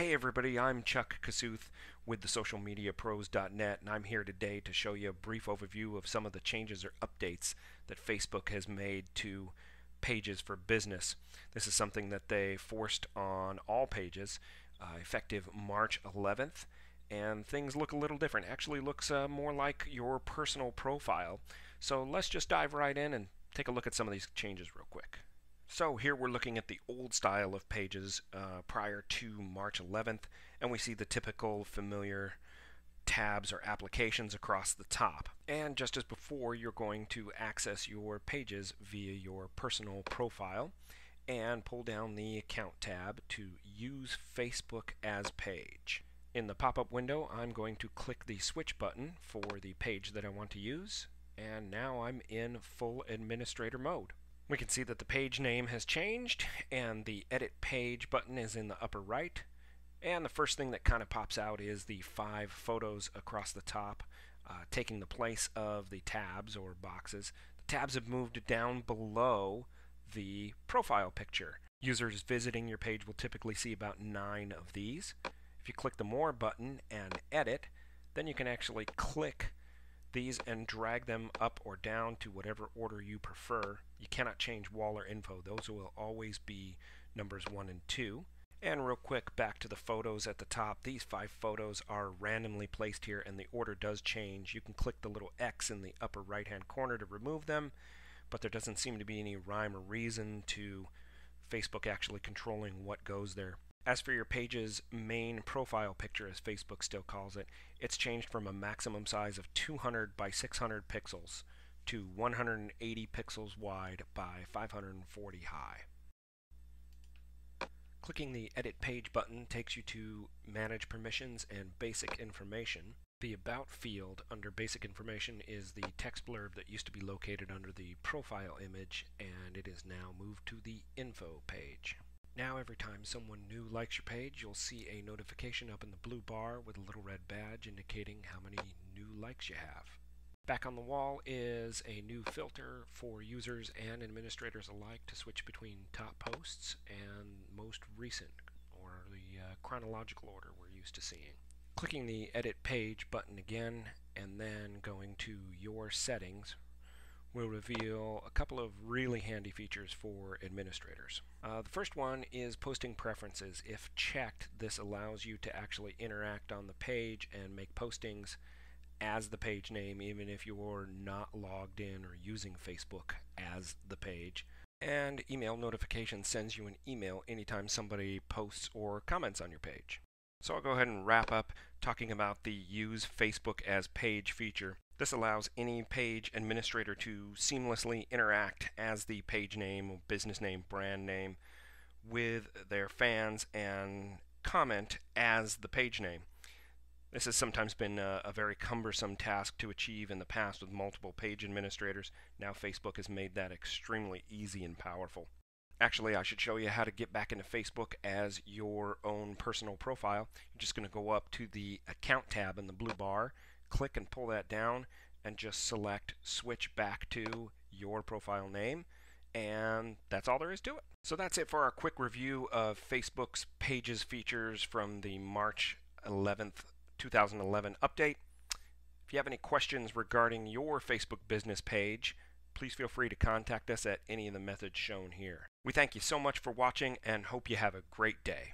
Hey everybody, I'm Chuck Kossuth with the socialmediapros.net and I'm here today to show you a brief overview of some of the changes or updates that Facebook has made to pages for business. This is something that they forced on all pages uh, effective March 11th and things look a little different. Actually looks uh, more like your personal profile. So let's just dive right in and take a look at some of these changes real quick. So here we're looking at the old style of pages uh, prior to March 11th, and we see the typical familiar tabs or applications across the top. And just as before, you're going to access your pages via your personal profile and pull down the Account tab to use Facebook as page. In the pop-up window, I'm going to click the Switch button for the page that I want to use, and now I'm in full administrator mode. We can see that the page name has changed and the edit page button is in the upper right. And the first thing that kind of pops out is the five photos across the top uh, taking the place of the tabs or boxes. The tabs have moved down below the profile picture. Users visiting your page will typically see about nine of these. If you click the More button and edit, then you can actually click these and drag them up or down to whatever order you prefer. You cannot change wall or info. Those will always be numbers 1 and 2. And real quick, back to the photos at the top. These five photos are randomly placed here and the order does change. You can click the little X in the upper right hand corner to remove them, but there doesn't seem to be any rhyme or reason to Facebook actually controlling what goes there. As for your page's main profile picture, as Facebook still calls it, it's changed from a maximum size of 200 by 600 pixels to 180 pixels wide by 540 high. Clicking the Edit Page button takes you to Manage Permissions and Basic Information. The About field under Basic Information is the text blurb that used to be located under the profile image and it is now moved to the Info page. Now every time someone new likes your page, you'll see a notification up in the blue bar with a little red badge indicating how many new likes you have. Back on the wall is a new filter for users and administrators alike to switch between top posts and most recent, or the uh, chronological order we're used to seeing. Clicking the Edit Page button again, and then going to Your Settings, will reveal a couple of really handy features for administrators. Uh, the first one is posting preferences. If checked, this allows you to actually interact on the page and make postings as the page name even if you're not logged in or using Facebook as the page. And email notification sends you an email anytime somebody posts or comments on your page. So I'll go ahead and wrap up talking about the Use Facebook as Page feature. This allows any page administrator to seamlessly interact as the page name, business name, brand name with their fans and comment as the page name. This has sometimes been a, a, very cumbersome task to achieve in the past with multiple page administrators. Now Facebook has made that extremely easy and powerful. Actually, I should show you how to get back into Facebook as your own personal profile. You're just going to go up to the Account tab in the blue bar click and pull that down and just select switch back to your profile name and that's all there is to it. So that's it for our quick review of Facebook's Pages features from the March 11th, 2011 update. If you have any questions regarding your Facebook business page, please feel free to contact us at any of the methods shown here. We thank you so much for watching and hope you have a great day.